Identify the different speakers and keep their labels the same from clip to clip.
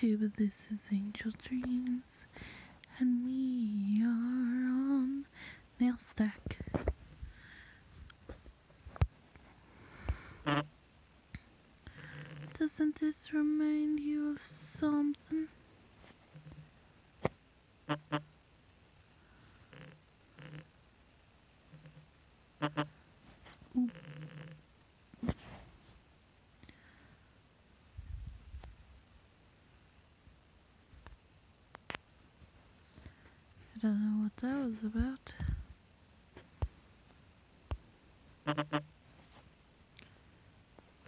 Speaker 1: but this is Angel Dreams, and we are on Nail Stack. Doesn't this remind you of something? Don't know what that was about.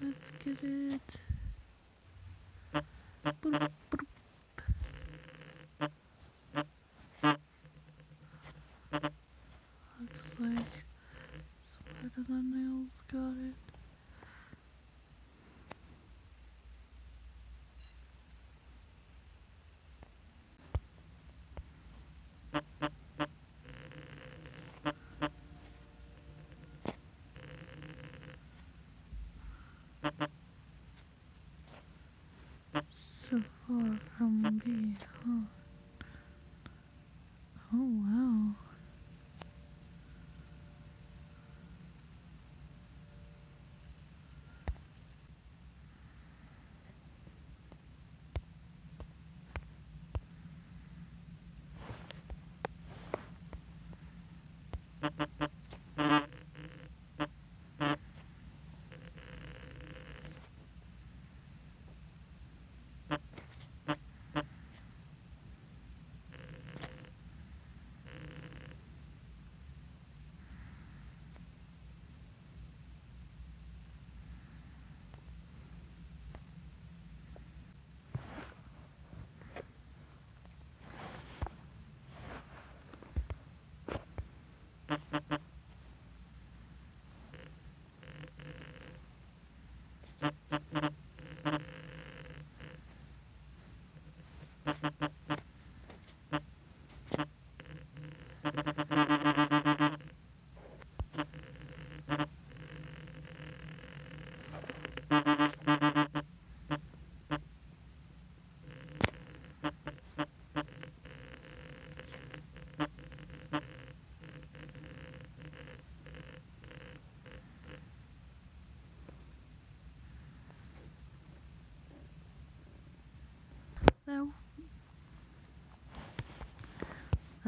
Speaker 1: Let's get it. Boop, boop. Looks like Spider the Nails got it. Far from um,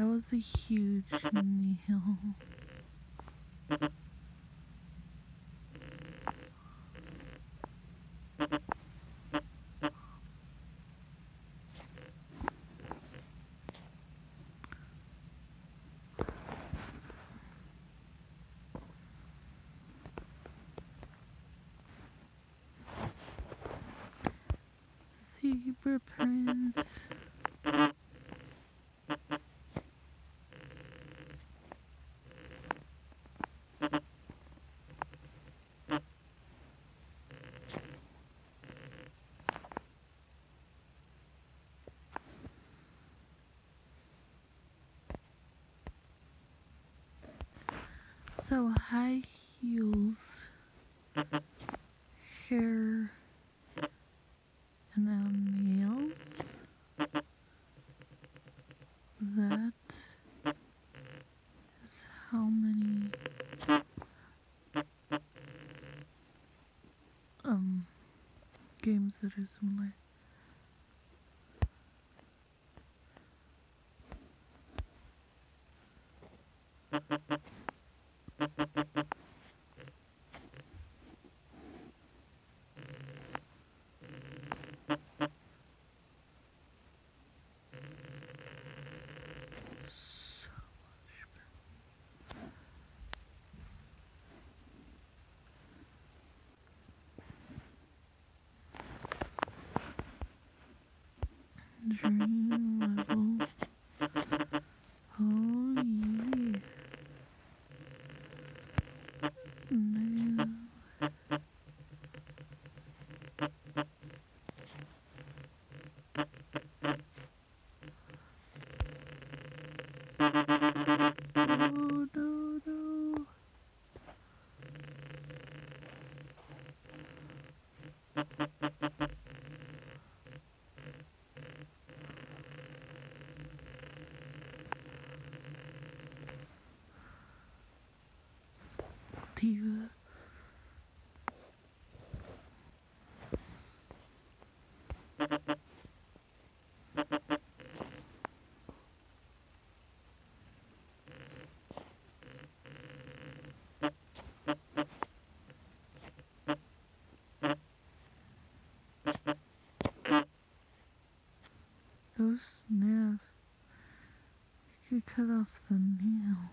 Speaker 1: that was a huge mm-hmm. nail. Zebra So high heels, hair, and nails. That is how many um games it is like. So Dream level. Oh yeah. Nail. You. Oh snap. You could cut off the nail.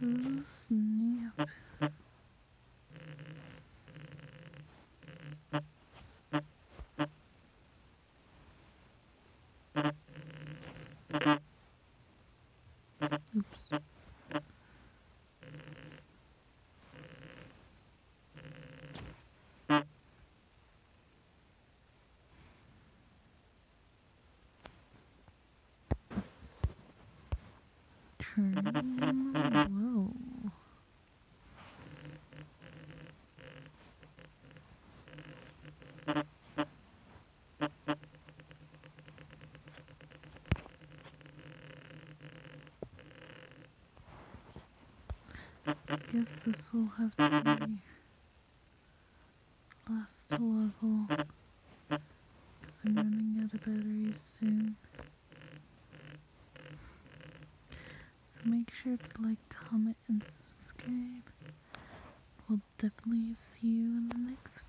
Speaker 1: Snap. Low. Guess this will have to be last level because I'm running out of batteries soon. So make sure to like, comment, and subscribe. We'll definitely see you in the next